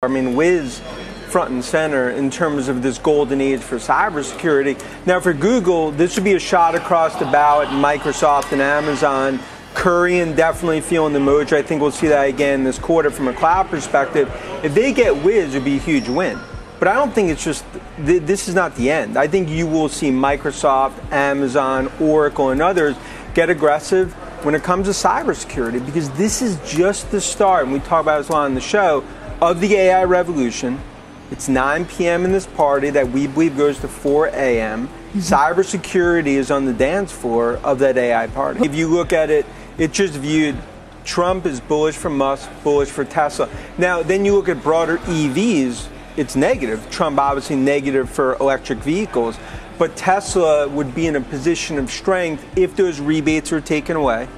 I mean, Wiz front and center in terms of this golden age for cybersecurity. Now, for Google, this would be a shot across the bow at Microsoft and Amazon. Kurian definitely feeling the mojo. I think we'll see that again this quarter from a cloud perspective. If they get Wiz, it would be a huge win. But I don't think it's just, th- this is not the end. I think you will see Microsoft, Amazon, Oracle, and others get aggressive when it comes to cybersecurity because this is just the start, and we talk about this a lot on the show, of the AI revolution. It's 9 p.m. in this party that we believe goes to 4 a.m. Mm-hmm. Cybersecurity is on the dance floor of that AI party. If you look at it, it just viewed Trump is bullish for Musk, bullish for Tesla. Now, then you look at broader EVs, it's negative. Trump obviously negative for electric vehicles, but Tesla would be in a position of strength if those rebates were taken away.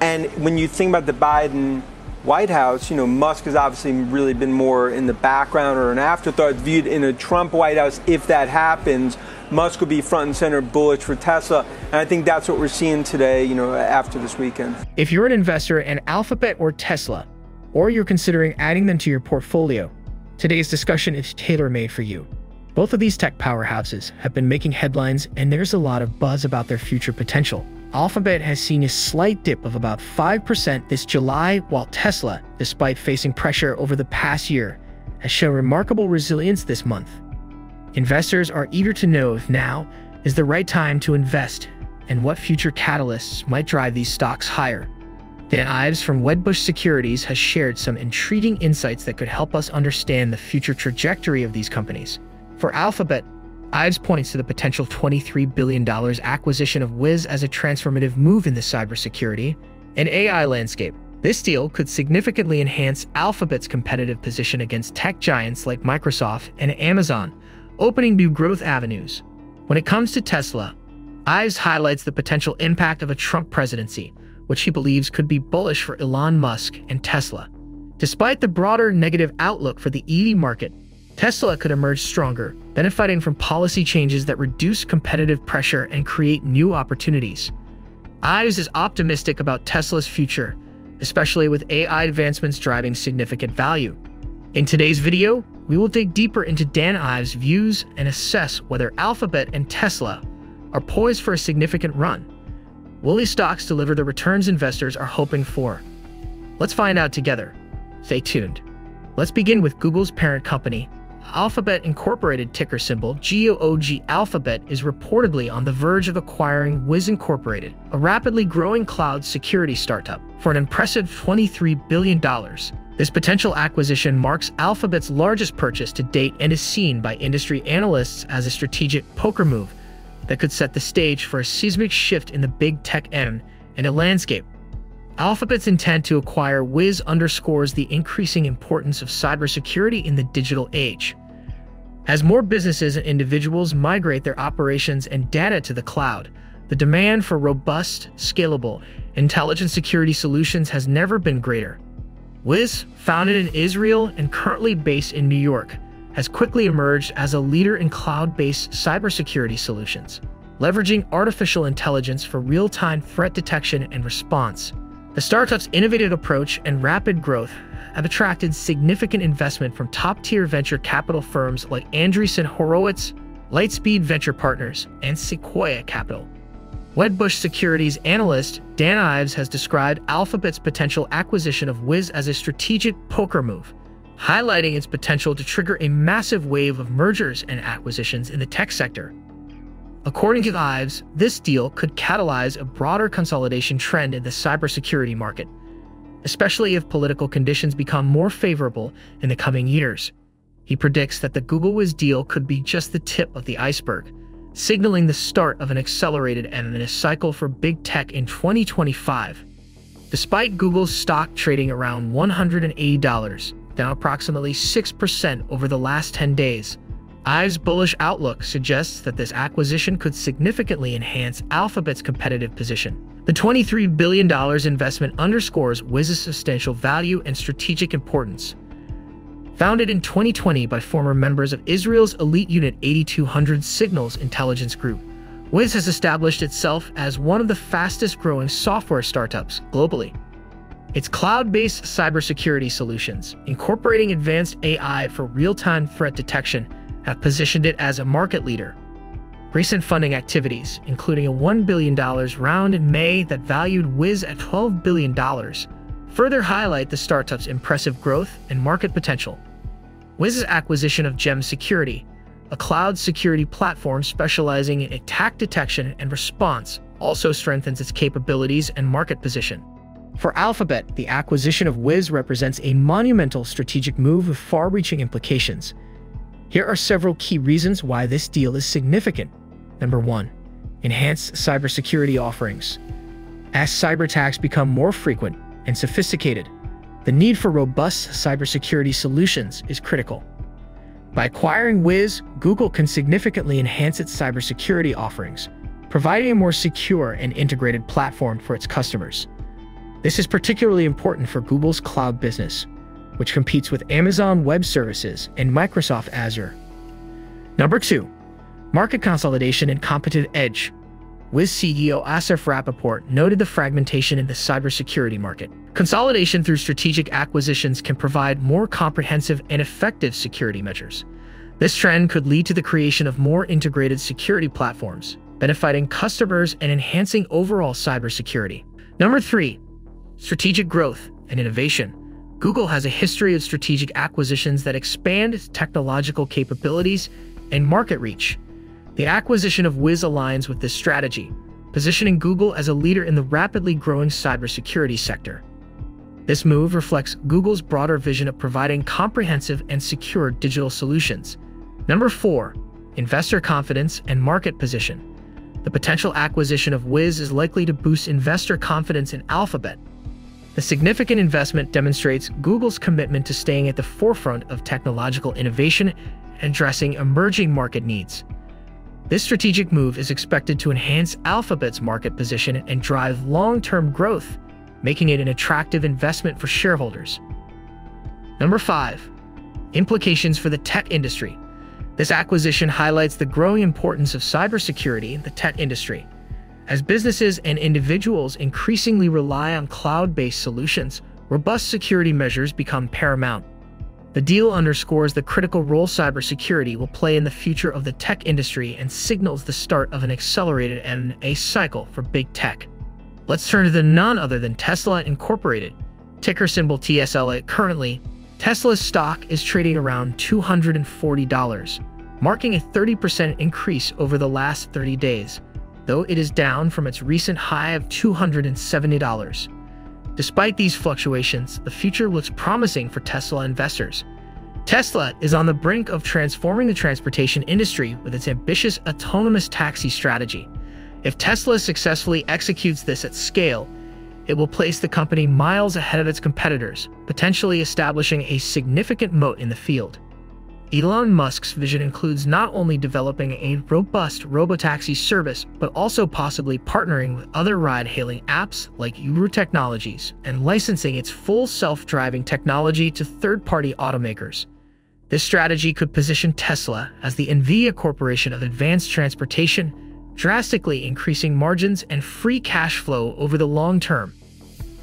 And when you think about the Biden White House, you know, Musk has obviously really been more in the background or an afterthought viewed in a Trump White House. If that happens, Musk will be front and center bullish for Tesla. And I think that's what we're seeing today, you know, after this weekend. If you're an investor in Alphabet or Tesla, or you're considering adding them to your portfolio, today's discussion is tailor-made for you. Both of these tech powerhouses have been making headlines and there's a lot of buzz about their future potential. Alphabet has seen a slight dip of about 5% this July, while Tesla, despite facing pressure over the past year, has shown remarkable resilience this month. Investors are eager to know if now is the right time to invest and what future catalysts might drive these stocks higher. Dan Ives from Wedbush Securities has shared some intriguing insights that could help us understand the future trajectory of these companies. For Alphabet, Ives points to the potential $23 billion acquisition of Wiz as a transformative move in the cybersecurity and AI landscape. This deal could significantly enhance Alphabet's competitive position against tech giants like Microsoft and Amazon, opening new growth avenues. When it comes to Tesla, Ives highlights the potential impact of a Trump presidency, which he believes could be bullish for Elon Musk and Tesla. Despite the broader negative outlook for the EV market, Tesla could emerge stronger, benefiting from policy changes that reduce competitive pressure and create new opportunities. Ives is optimistic about Tesla's future, especially with AI advancements driving significant value. In today's video, we will dig deeper into Dan Ives' views and assess whether Alphabet and Tesla are poised for a significant run. Will these stocks deliver the returns investors are hoping for? Let's find out together. Stay tuned. Let's begin with Google's parent company, Alphabet Incorporated ticker symbol GOOG Alphabet is reportedly on the verge of acquiring Wiz Incorporated, a rapidly growing cloud security startup, for an impressive $23 billion. This potential acquisition marks Alphabet's largest purchase to date and is seen by industry analysts as a strategic poker move that could set the stage for a seismic shift in the big tech end and a landscape Alphabet's intent to acquire Wiz underscores the increasing importance of cybersecurity in the digital age. As more businesses and individuals migrate their operations and data to the cloud, the demand for robust, scalable, intelligent security solutions has never been greater. Wiz, founded in Israel and currently based in New York, has quickly emerged as a leader in cloud-based cybersecurity solutions, leveraging artificial intelligence for real-time threat detection and response. The startup's innovative approach and rapid growth have attracted significant investment from top-tier venture capital firms like Andreessen Horowitz, Lightspeed Venture Partners, and Sequoia Capital. Wedbush Securities analyst Dan Ives has described Alphabet's potential acquisition of Wiz as a strategic poker move, highlighting its potential to trigger a massive wave of mergers and acquisitions in the tech sector. According to Ives, this deal could catalyze a broader consolidation trend in the cybersecurity market, especially if political conditions become more favorable in the coming years. He predicts that the Google Wiz deal could be just the tip of the iceberg, signaling the start of an accelerated M&A cycle for big tech in 2025. Despite Google's stock trading around $180, down approximately 6% over the last 10 days, Ives' bullish outlook suggests that this acquisition could significantly enhance Alphabet's competitive position. The $23 billion investment underscores Wiz's substantial value and strategic importance. Founded in 2020 by former members of Israel's elite unit 8200 Signals Intelligence Group, Wiz has established itself as one of the fastest growing software startups globally. Its cloud-based cybersecurity solutions, incorporating advanced AI for real-time threat detection, have positioned it as a market leader. Recent funding activities, including a $1 billion round in May that valued Wiz at $12 billion, further highlight the startup's impressive growth and market potential. Wiz's acquisition of Gem Security, a cloud security platform specializing in attack detection and response, also strengthens its capabilities and market position. For Alphabet, the acquisition of Wiz represents a monumental strategic move with far-reaching implications. Here are several key reasons why this deal is significant. Number 1. Enhanced cybersecurity offerings. As cyber attacks become more frequent and sophisticated, the need for robust cybersecurity solutions is critical. By acquiring Wiz, Google can significantly enhance its cybersecurity offerings, providing a more secure and integrated platform for its customers. This is particularly important for Google's cloud business, which competes with Amazon Web Services and Microsoft Azure. Number 2. Market consolidation and competitive edge. Wiz CEO Assaf Rappaport noted the fragmentation in the cybersecurity market. Consolidation through strategic acquisitions can provide more comprehensive and effective security measures. This trend could lead to the creation of more integrated security platforms, benefiting customers and enhancing overall cybersecurity. Number 3 strategic growth, and innovation. Google has a history of strategic acquisitions that expand its technological capabilities and market reach. The acquisition of Wiz aligns with this strategy, positioning Google as a leader in the rapidly growing cybersecurity sector. This move reflects Google's broader vision of providing comprehensive and secure digital solutions. Number 4. Investor confidence and market position. The potential acquisition of Wiz is likely to boost investor confidence in Alphabet, the significant investment demonstrates Google's commitment to staying at the forefront of technological innovation and addressing emerging market needs. This strategic move is expected to enhance Alphabet's market position and drive long-term growth, making it an attractive investment for shareholders. Number 5. Implications for the tech industry. This acquisition highlights the growing importance of cybersecurity in the tech industry. As businesses and individuals increasingly rely on cloud-based solutions, robust security measures become paramount. The deal underscores the critical role cybersecurity will play in the future of the tech industry and signals the start of an accelerated M&A cycle for big tech. Let's turn to the none other than Tesla Incorporated, ticker symbol TSLA. Currently, Tesla's stock is trading around $240, marking a 30% increase over the last 30 days though it is down from its recent high of $270. Despite these fluctuations, the future looks promising for Tesla investors. Tesla is on the brink of transforming the transportation industry with its ambitious autonomous taxi strategy. If Tesla successfully executes this at scale, it will place the company miles ahead of its competitors, potentially establishing a significant moat in the field. Elon Musk's vision includes not only developing a robust robotaxi service, but also possibly partnering with other ride-hailing apps like Uber Technologies and licensing its full self-driving technology to third-party automakers. This strategy could position Tesla as the NVIDIA Corporation of advanced transportation, drastically increasing margins and free cash flow over the long term.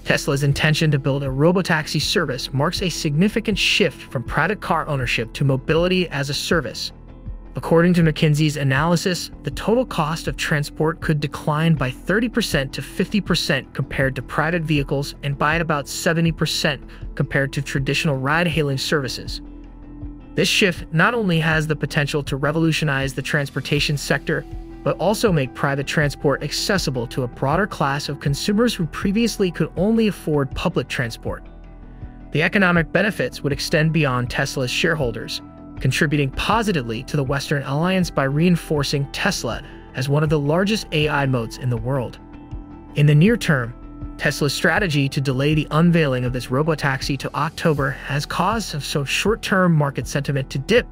Tesla's intention to build a robotaxi service marks a significant shift from private car ownership to mobility as a service. According to McKinsey's analysis, the total cost of transport could decline by 30% to 50% compared to private vehicles and by about 70% compared to traditional ride-hailing services. This shift not only has the potential to revolutionize the transportation sector, but also make private transport accessible to a broader class of consumers who previously could only afford public transport. The economic benefits would extend beyond Tesla's shareholders, contributing positively to the Western Alliance by reinforcing Tesla as one of the largest AI moats in the world. In the near term, Tesla's strategy to delay the unveiling of this robotaxi to October has caused some short-term market sentiment to dip.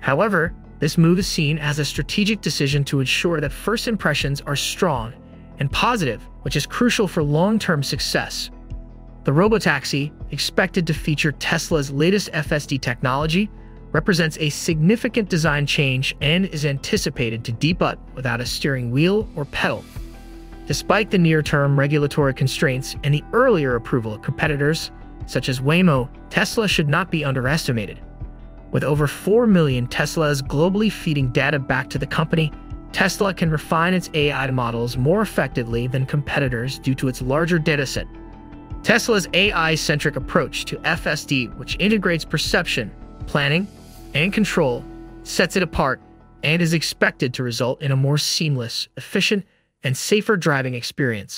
However, this move is seen as a strategic decision to ensure that first impressions are strong and positive, which is crucial for long-term success. The robotaxi, expected to feature Tesla's latest FSD technology, represents a significant design change and is anticipated to debut without a steering wheel or pedal. Despite the near-term regulatory constraints and the earlier approval of competitors, such as Waymo, Tesla should not be underestimated. With over 4 million Teslas globally feeding data back to the company, Tesla can refine its AI models more effectively than competitors due to its larger dataset. Tesla's AI-centric approach to FSD, which integrates perception, planning, and control, sets it apart and is expected to result in a more seamless, efficient, and safer driving experience.